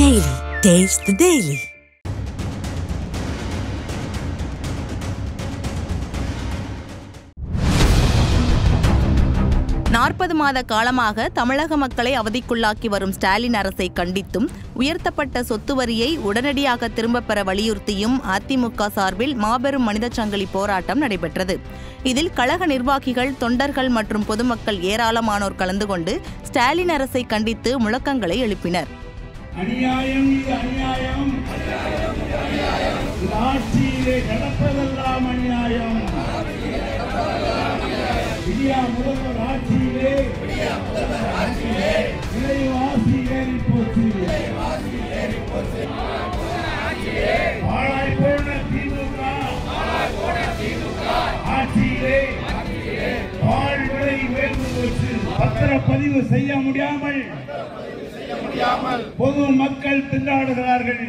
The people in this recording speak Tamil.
Taste the Daily. நாற்பது மாத காலமாக தமிழக மக்களை அவதிக்குள்ளாக்கி வரும் ஸ்டாலின் அரசை கண்டித்தும் உயர்த்தப்பட்ட சொத்து வரியை உடனடியாக திரும்பப் பெற வலியுறுத்தியும் அதிமுக சார்பில் மாபெரும் மனித சங்கிலி போராட்டம் நடைபெற்றது. இதில் கழக நிர்வாகிகள் தொண்டர்கள் மற்றும் பொதுமக்கள் ஏராளமானோர் கலந்து கொண்டு ஸ்டாலின் அரசை கண்டித்து முழக்கங்களை எழுப்பினர். அநியாயம் இது அநியாயம். இது ஆட்சியிலே நடப்பதெல்லாம் அநியாயம். இந்தியா முதல்வர் ஆட்சியிலே. விலைவாசி ஏறி போச்சு பாழாய் போன திமுக. ஆட்சியிலே பால் விலை உயர்ந்து போச்சு. பத்திரப்பதிவு செய்ய முடியாமல். பொது மக்கள் திண்டாடுகிறார்கள்.